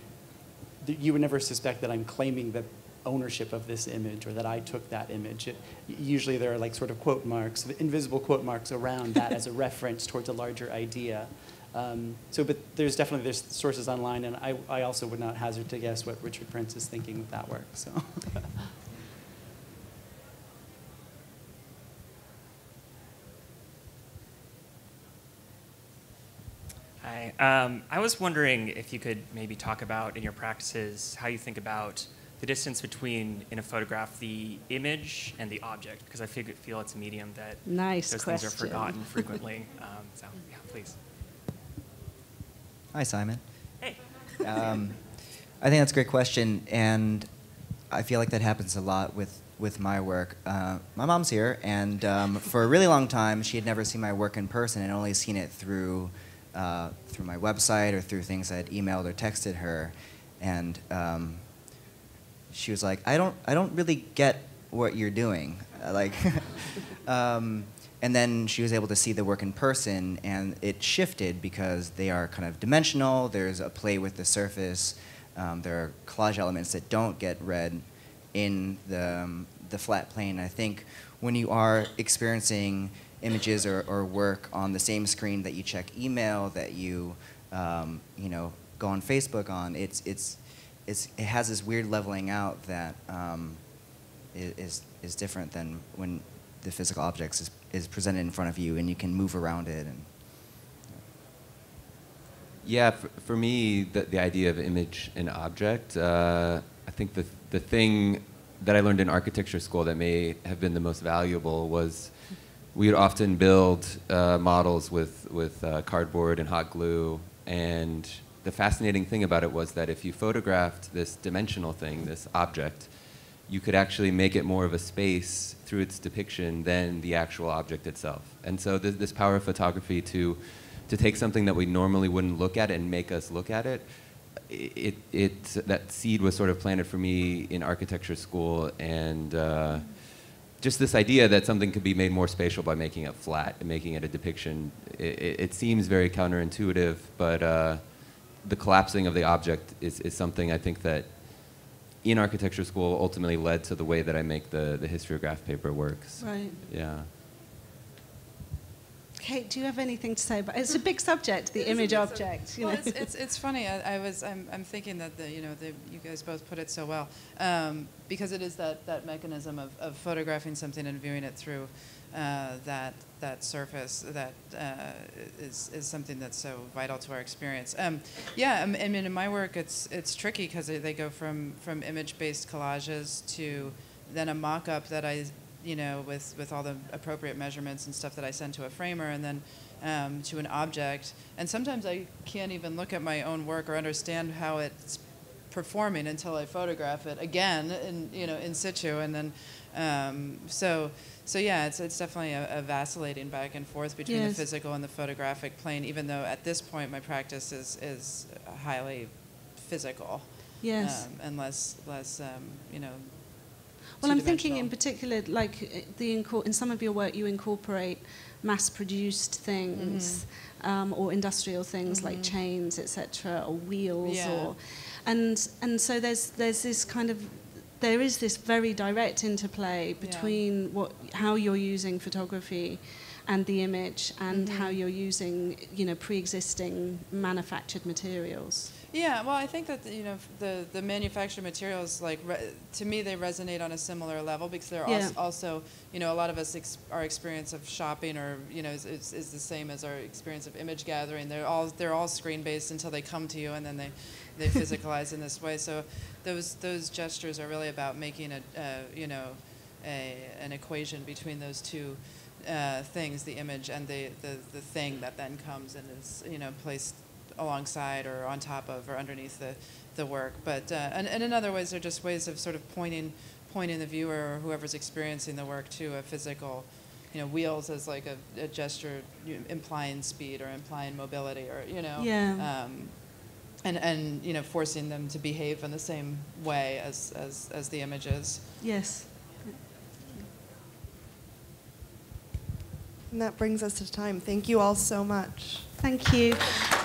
You would never suspect that I'm claiming that ownership of this image or that I took that image. It, usually there are like sort of quote marks, invisible quote marks around that as a [LAUGHS] reference towards a larger idea. Um, so, but there's definitely there's sources online, and I, I also would not hazard to guess what Richard Prince is thinking with that work. So. [LAUGHS] Hi. Um, I was wondering if you could maybe talk about in your practices how you think about the distance between in a photograph the image and the object because I feel, feel it's a medium that nice those question. things are forgotten frequently. [LAUGHS] Um, so yeah, please. Hi, Simon. Hey. Um, I think that's a great question, and I feel like that happens a lot with with my work. Uh, my mom's here, and um, for a really long time, she had never seen my work in person and only seen it through uh, through my website or through things I had emailed or texted her, and um, she was like, I don't, I don't really get what you're doing. [LAUGHS] Like, [LAUGHS] um, and then she was able to see the work in person, and it shifted because they are kind of dimensional. There's a play with the surface. Um, there are collage elements that don't get read in the, um, the flat plane. I think when you are experiencing images or, or work on the same screen that you check email, that you, um, you know, go on Facebook on, it's, it's, it's, it has this weird leveling out that um, is, is different than when the physical objects is, is presented in front of you and you can move around it and Yeah, for, for me, the, the idea of image and object, uh, I think the, the thing that I learned in architecture school that may have been the most valuable was we would often build uh, models with, with uh, cardboard and hot glue. And the fascinating thing about it was that if you photographed this dimensional thing, this object, you could actually make it more of a space through its depiction than the actual object itself. And so th- this power of photography to, to take something that we normally wouldn't look at and make us look at it, it, it, that seed was sort of planted for me in architecture school and uh, just this idea that something could be made more spatial by making it flat and making it a depiction. It, it, it seems very counterintuitive, but uh, the collapsing of the object is, is something I think that in architecture school ultimately led to the way that I make the, the historiograph paper works. Right. Yeah. Kate, do you have anything to say about It's a big subject, the It is a image big sub- object. You well, know? it's, it's, it's funny. I, I was I'm, I'm thinking that the you know the, you guys both put it so well um, because it is that, that mechanism of, of photographing something and viewing it through that that surface that uh, is is something that's so vital to our experience. Um, yeah, mean, I mean, in my work, it's it's tricky because they, they go from from image-based collages to then a mock-up that I you know, with, with all the appropriate measurements and stuff that I send to a framer, and then um, to an object. And sometimes I can't even look at my own work or understand how it's performing until I photograph it again, in you know, in situ. And then, um, so so yeah, it's it's definitely a, a vacillating back and forth between Yes. the physical and the photographic plane. Even though at this point my practice is is highly physical. Yes. Um, and less less um, you know. Well, I'm thinking in particular, like uh, the in some of your work, you incorporate mass-produced things Mm-hmm. um, or industrial things like chains, etc., or wheels, Yeah. or and and so there's there's this kind of there is this very direct interplay between what how you're using photography and the image and Mm-hmm. how you're using you know pre-existing manufactured materials. Yeah, well, I think that you know the the manufactured materials, like re- to me, they resonate on a similar level because they're Yeah. als- also, you know, a lot of us ex- our experience of shopping or you know is, is, is the same as our experience of image gathering. They're all they're all screen based until they come to you and then they they physicalize in this way. So those those gestures are really about making a uh, you know a an equation between those two. Uh, things, the image and the, the, the thing that then comes and is you know placed alongside or on top of or underneath the, the work. But uh, and, and in other ways, they're just ways of sort of pointing pointing the viewer or whoever's experiencing the work to a physical, you know, wheels as like a, a gesture implying speed or implying mobility or you know. Yeah. Um, and, and you know forcing them to behave in the same way as, as, as the images. Yes. And that brings us to time. Thank you all so much. Thank you.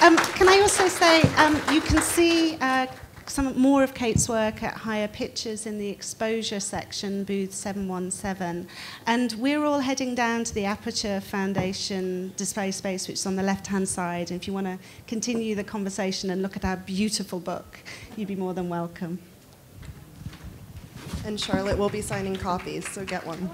Um, can I also say um, you can see uh, some more of Kate's work at Higher Pictures in the exposure section, booth 717. And we're all heading down to the Aperture Foundation display space, which is on the left hand side. And if you want to continue the conversation and look at our beautiful book, you'd be more than welcome. And Charlotte will be signing copies, so get one.